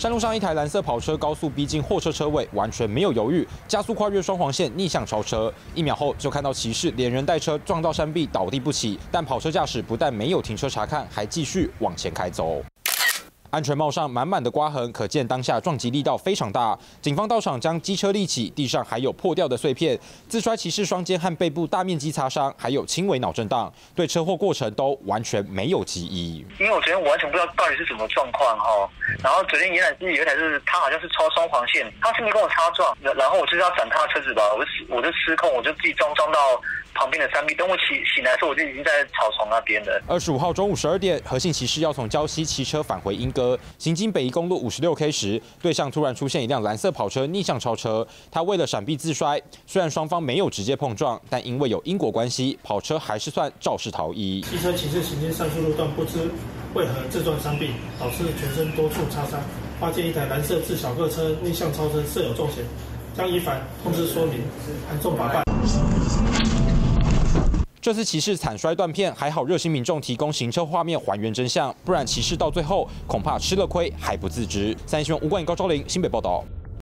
山路上一台蓝色跑车高速逼近货车车位，完全没有犹豫，加速跨越双黄线逆向超车，一秒后就看到骑士连人带车撞到山壁倒地不起，但跑车驾驶不但没有停车查看，还继续往前开走。安全帽上满满的刮痕，可见当下撞击力道非常大。警方到场将机车立起，地上还有破掉的碎片。自摔骑士双肩和背部大面积擦伤，还有轻微脑震荡，对车祸过程都完全没有记忆。因为我昨天完全不知道到底是什么状况哈，然后昨天原来是有一台是他好像是超双黄线，他是没跟我擦撞，然后我就是要斩他的车子吧，我就我就失控，我就自己撞撞到。旁边的山壁，等我起醒来的时候，我就已经在草丛那边了。二十五号中午十二点，何姓骑士要从礁溪骑车返回莺行经北宜公路五十六 K 时，对向突然出现一辆蓝色跑车逆向超车，他为了闪避自摔。虽然双方没有直接碰撞，但因为有因果关系，跑车还是算肇事逃逸。汽车骑士行经上述路段，不知为何自撞山壁，导致全身多处擦伤。发现一台蓝色自小客车逆向超车，设有重险，将依法通知说明，函重罚办。这次骑士惨摔断片，还好热心民众提供行车画面还原真相，不然骑士到最后恐怕吃了亏还不自知。三新闻吴冠、高昭林新北报道。